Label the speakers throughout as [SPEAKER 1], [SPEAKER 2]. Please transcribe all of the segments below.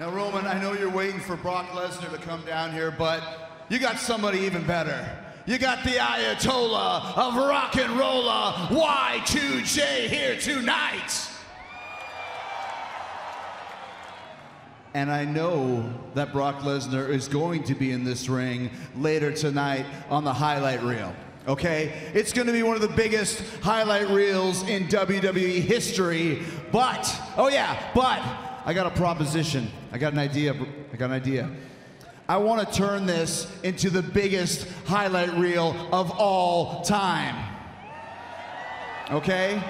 [SPEAKER 1] Now, Roman, I know you're waiting for Brock Lesnar to come down here, but you got somebody even better. You got the Ayatollah of rock and roller, uh, Y2J, here tonight. And I know that Brock Lesnar is going to be in this ring later tonight on the highlight reel. Okay? It's going to be one of the biggest highlight reels in WWE history. But, oh yeah, but I got a proposition. I got an idea. I got an idea. I want to turn this into the biggest highlight reel of all time. Okay?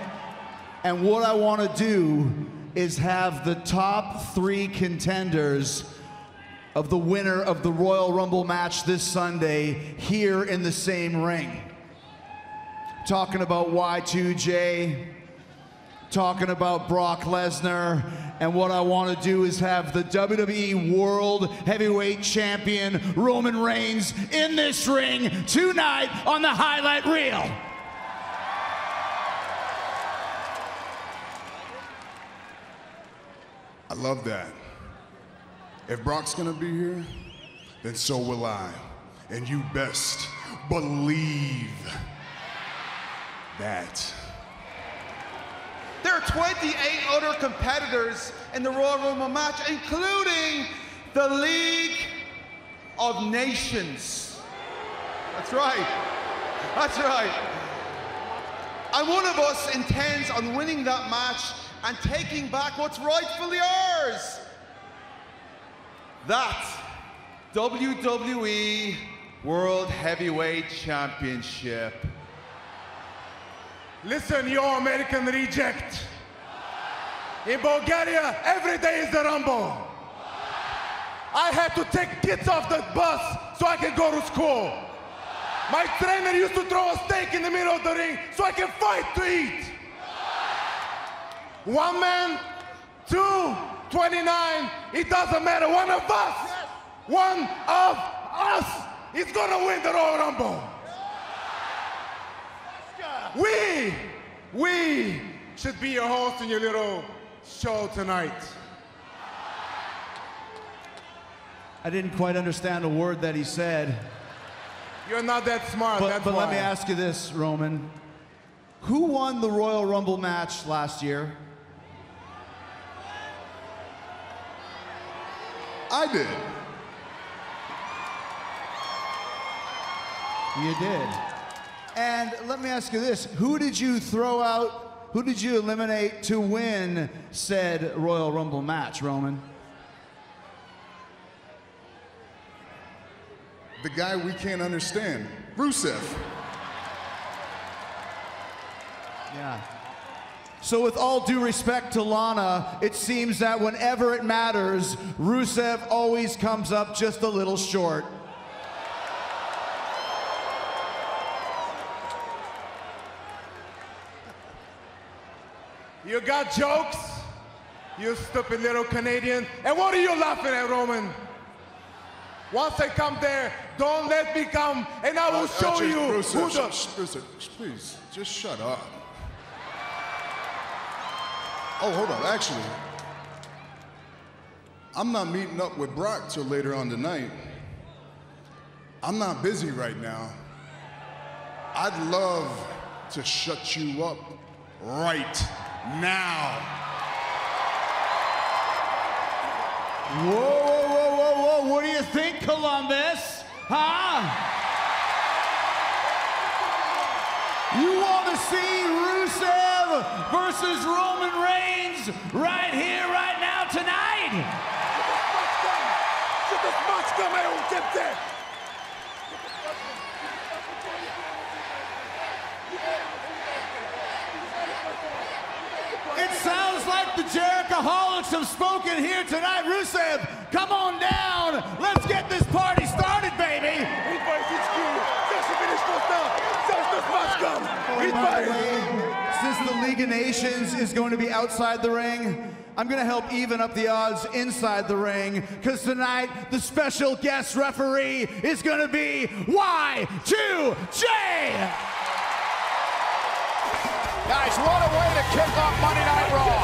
[SPEAKER 1] And what I want to do is have the top three contenders of the winner of the Royal Rumble match this Sunday here in the same ring. Talking about Y2J, talking about Brock Lesnar, and what I want to do is have the WWE World Heavyweight Champion Roman Reigns in this ring tonight on the highlight reel.
[SPEAKER 2] I love that. If Brock's gonna be here, then so will I. And you best believe that.
[SPEAKER 3] There are 28 other competitors in the Royal Rumble match, including the League of Nations. That's right. That's right. And one of us intends on winning that match and taking back what's rightfully ours. That WWE World Heavyweight Championship.
[SPEAKER 4] Listen, you American reject. In Bulgaria, every day is the Rumble. I had to take kids off the bus so I can go to school. My trainer used to throw a steak in the middle of the ring so I can fight to eat. One man, two, 29, it doesn't matter. One of us, one of us is gonna win the Royal Rumble. We, we should be your host in your little show tonight.
[SPEAKER 1] I didn't quite understand a word that he said.
[SPEAKER 4] You're not that smart,
[SPEAKER 1] But,
[SPEAKER 4] that's
[SPEAKER 1] but
[SPEAKER 4] why.
[SPEAKER 1] let me ask you this, Roman. Who won the Royal Rumble match last year?
[SPEAKER 2] I did.
[SPEAKER 1] You did. And let me ask you this who did you throw out, who did you eliminate to win said Royal Rumble match, Roman?
[SPEAKER 2] The guy we can't understand, Rusev.
[SPEAKER 1] Yeah. So, with all due respect to Lana, it seems that whenever it matters, Rusev always comes up just a little short.
[SPEAKER 4] You got jokes? You stupid little Canadian. And what are you laughing at, Roman? Once I come there, don't let me come and I will
[SPEAKER 2] Uh, uh,
[SPEAKER 4] show
[SPEAKER 2] just-
[SPEAKER 4] you
[SPEAKER 2] Rusev,
[SPEAKER 4] who the...
[SPEAKER 2] sh- sh- please, just shut up. Oh, hold on. Actually, I'm not meeting up with Brock till later on tonight. I'm not busy right now. I'd love to shut you up right now.
[SPEAKER 1] Whoa, whoa, whoa, whoa, whoa. What do you think, Columbus? Huh? You want to see Rusev versus Roman Reigns right here, right now, tonight? It the Jerichoholics have spoken here tonight. Rusev, come on down. Let's get this party started, baby. Oh, by the way, since the League of Nations is going to be outside the ring, I'm going to help even up the odds inside the ring because tonight the special guest referee is going to be Y2J.
[SPEAKER 5] Guys, what a way to kick off Monday Night Raw.